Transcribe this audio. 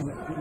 Gracias.